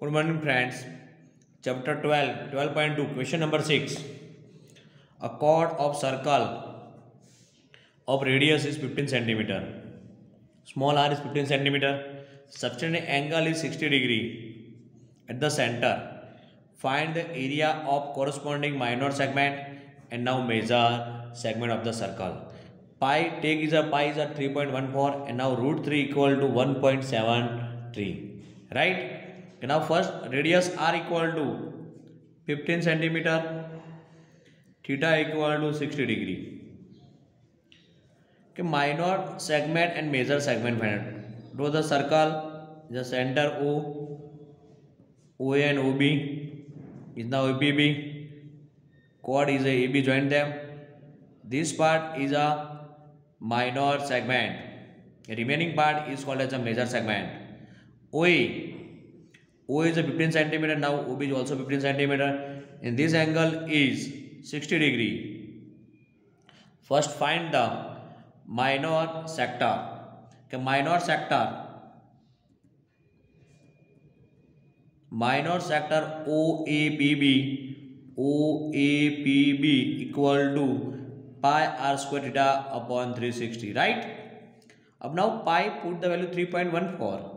Good morning friends chapter twelve twelve point two question number six a chord of circle of radius is fifteen centimetre small r is fifteen centimetre सबसे angle is sixty degree at the centre find the area of corresponding minor segment and now major segment of the circle pi take is a three point one four and now root three equal to one point seven three right now first radius r equal to 15 centimeter theta equal to 60 degree okay minor segment and major segment find draw the circle the center o o and ob is now epb quad is a eb join them this part is a minor segment the remaining part is called as a major segment oe O is a 15 centimeter now OB is also 15 centimeter and this angle is 60 degree first find the minor sector okay minor sector minor sector OABB, OAPB equal to pi r square theta upon 360 right अब now pi put the value 3.14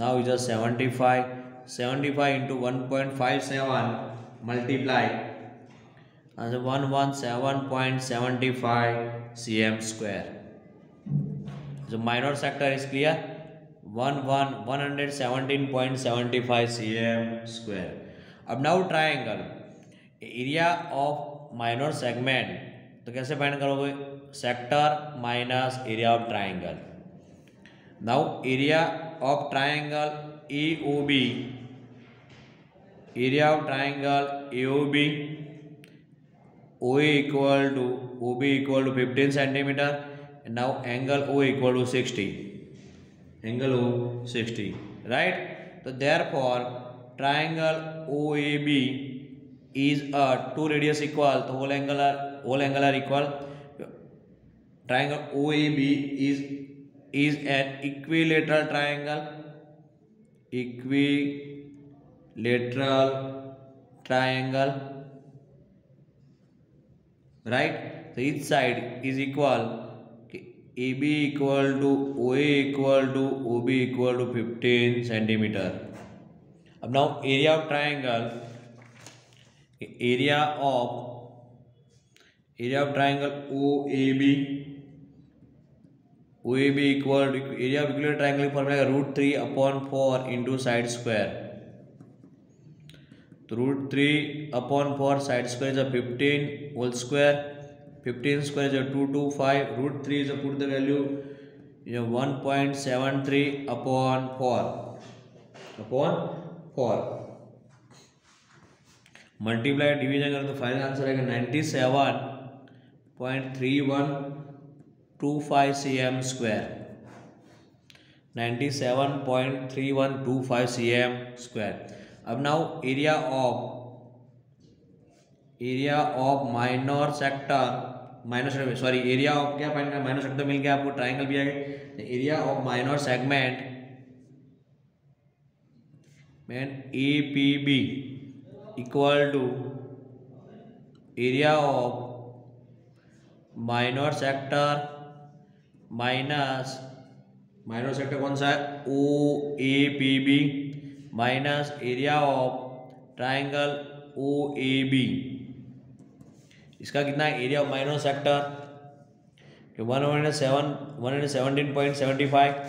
now is a 75 75 into 1.57 multiply as 117.75 cm square so minor sector is clear 117.75 cm square अब now triangle area of minor segment तो कैसे find करोगे sector minus area of triangle now area of triangle AOB area of triangle AOB OA equal to OB equal to 15 centimeter and now angle O equal to 60 angle O 60 right so therefore triangle OAB is a two radius equal the whole angle are whole angle are equal triangle OAB is is an equilateral triangle equilateral triangle right so each side is equal AB equal to OA equal to OB equal to 15 centimeter अब now area of triangle area of area of triangle O A B O A B equal area of triangle form रहेगा root three upon four into side square तो root three upon four side square is a fifteen whole square fifteen square is a two two five root three is a put the value is one point seven three upon four upon four multiply division करें तो final answer आएगा ninety seven point three one two five C M square ninety seven point three one two five C M square अब now area of area of minor sector minor sorry area of क्या minor sector तो मिल गया आपको triangle भी आ गया area of minor segment man A P B equal to area of minor sector minus minus sector कौन सा है O A P B minus area of triangle O A B इसका कितना है एरिया ऑफ माइनस सेक्टर कि one hundred seven one hundred seventeen point seventy five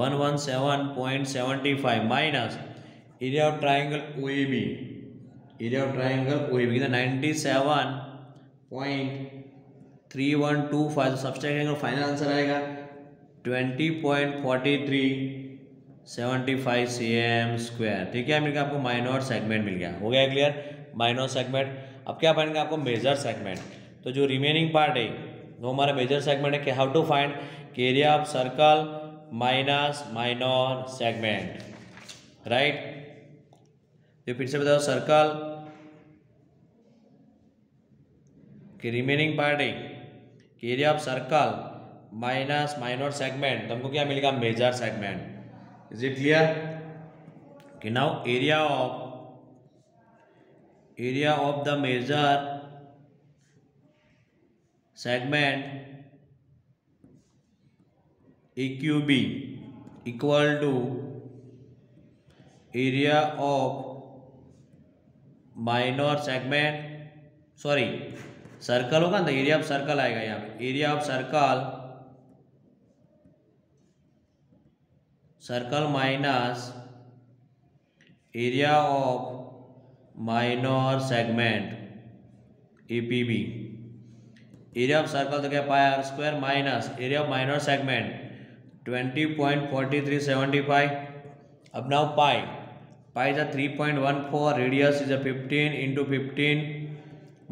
one one seven point seventy five minus area of triangle O A B area of triangle O A B कितना ninety seven point three one two five सबसे करेंगे final answer आएगा twenty point forty three seventy five C M square ठीक है मिल गया आपको minor segment मिल गया हो गया क्लियर माइनोर सेगमेंट अब क्या बनेगा आपको मेजर सेगमेंट तो जो रिमेनिंग पार्ट है वो हमारा मेजर सेगमेंट है कि how to find area of circle minus minor segment right ये फिर से बताओ सर्कल के रिमेनिंग पार्ट है area of circle minus minor segment तो हमको क्या मिलेगा major segment is it clear कि now area of area of the major segment इक्यूबी equal to area of minor segment sorry circle होगा ना तो एरिया ऑफ सर्कल आएगा यहाँ पे area of circle circle minus area of minor segment A P B area of circle तो क्या पाया R square minus area of minor segment twenty point forty three seventy five अब now pi pi is a three point one four radius is a fifteen into fifteen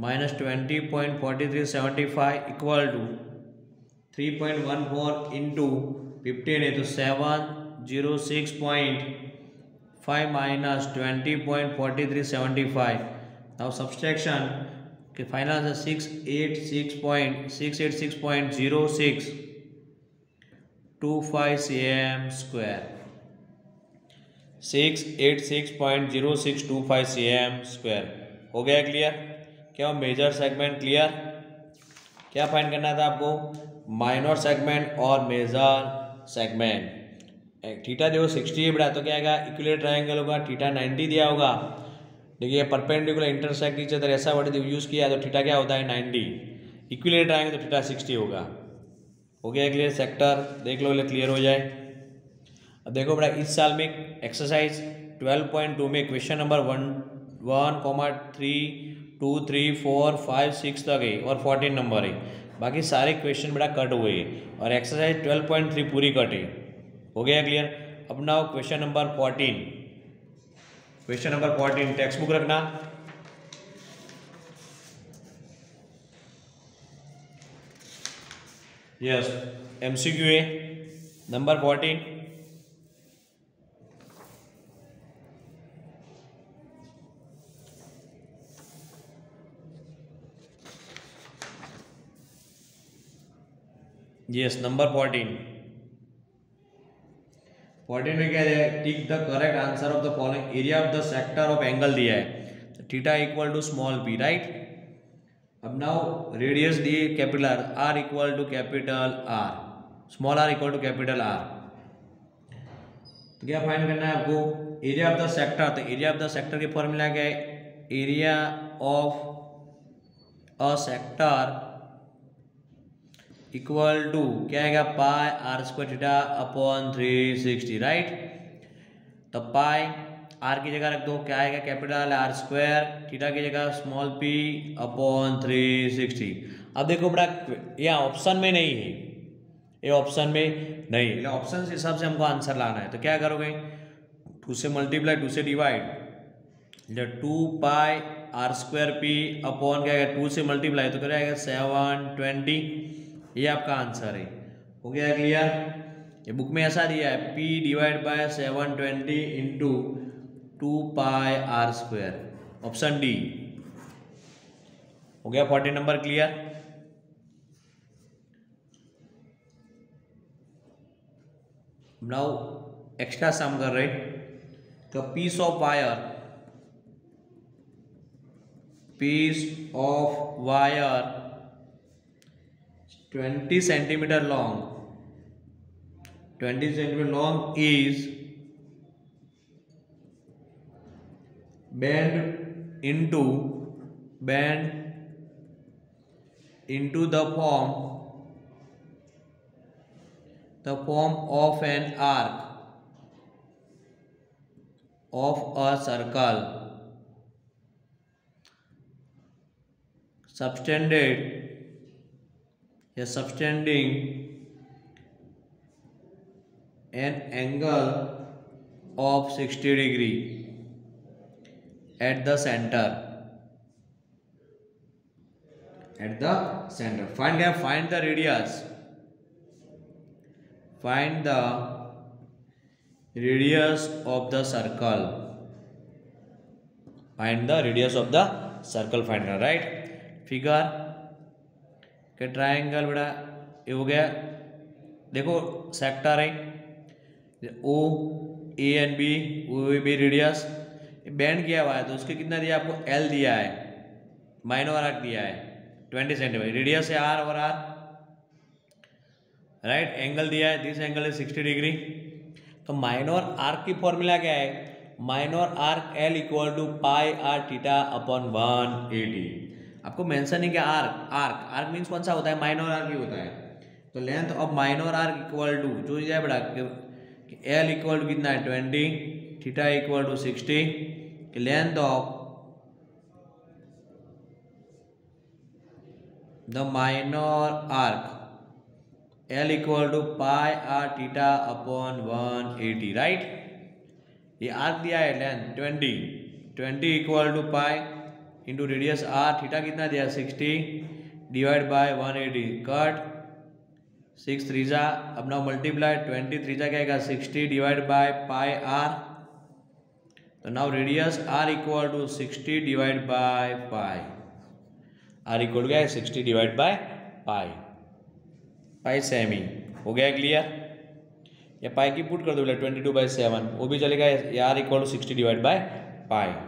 minus twenty point forty three seventy five equal to three point one four into fifteen है तो seven zero six point five minus twenty point forty three seventy five now subtraction के final answer six eight six point six eight six point zero six two five C M square six eight six point zero six two five C M square हो गया clear क्या major segment clear क्या find करना था आपको minor segment और major segment theta देखो sixty है बढ़ा तो क्या आएगा इक्वलेट ट्राइंगल होगा थीटा नाइन्टी दिया होगा देखिए परपेंडिकुलर इंटरसेक्ट नीचे अगर ऐसा वर्ड यूज़ किया तो थीटा क्या होता है नाइन्टी इक्वलेट ट्राइंगल तो थीटा सिक्सटी होगा हो गया क्लियर सेक्टर देख लो क्लियर हो जाए अब देखो बड़ा इस साल में एक्सरसाइज ट्वेल्व पॉइंट टू में question number one one comma three two three four five six तक है और फोर्टीन नंबर है बाकी सारे क्वेश्चन बड़ा कट हुए हैं और एक्सरसाइज ट्वेल्व पॉइंट थ्री पूरी कट है हो गया क्लियर अब ना question number fourteen question number fourteen text book रखना यस एमसीक्यू है number fourteen yes number fourteen fourteen में क्या है tick the correct answer of the following area of the sector of angle दिया है theta equal to small P right अब now radius दिए capital R R equal to capital R small R equal to capital R तो क्या find करना है आपको area of the sector तो एरिया ऑफ द सेक्टर की फॉर्मूला क्या है area of a sector equal to क्या आएगा pi R square theta upon three sixty right तो पाई आर की जगह रख दो क्या आएगा कैपिटल आर स्क्वायर थीटा की जगह small P upon three sixty अब देखो बड़ा यह ऑप्शन में नहीं है ये ऑप्शन में नहीं ऑप्शन के हिसाब से हमको आंसर लाना है तो क्या करोगे टू से मल्टीप्लाई टू से divide two pi R square P upon क्या टू से मल्टीप्लाई तो क्या आएगा सेवन ट्वेंटी ये आपका आंसर है हो गया क्लियर ये बुक में ऐसा दिया है P divide by seven twenty into two pi R square option D हो गया forty number clear now extra sum कर रहे तो piece of wire piece of wire 20 centimeter long. 20 centimeter long is bend into the form of an arc of a circle. Subtended a subtending an angle of 60 degree at the center at the center find can find the radius find the radius of the circle find the radius of the circle finder right figure कि triangle बड़ा ये हो गया देखो sector है O A and B O A B radius bend किया हुआ है तो उसके कितना दिया आपको एल दिया है माइनर आर दिया है ट्वेंटी सेंटीमीटर रेडियस है आर और आर राइट एंगल दिया है दिस एंगल है सिक्सटी डिग्री तो माइनोर आर्क की फॉर्मूला क्या है minor arc L equal to pi R theta upon one eighty आपको मेंशन है कि आर्क आर्क आर्क मीन्स कौन सा होता है माइनर आर्क ही होता है तो length of minor arc equal to जो जाए बड़ा एल इक्वल टू कितना है twenty theta equal to sixty length of the minor arc L equal to pi R theta upon one eighty right ये आर्क दिया है length twenty twenty equal to pi into radius R theta कितना दिया sixty divide by one eighty cut six थ्रीजा अपना multiply twenty थ्रीजा क्या आएगा sixty divide by pi R तो now radius R equal to sixty divide by pi R equal क्या है sixty divide by pi pi semi हो गया clear या पाई की पुट कर दो ट्वेंटी टू बाई सेवन वो भी चलेगा R equal to sixty divide by pi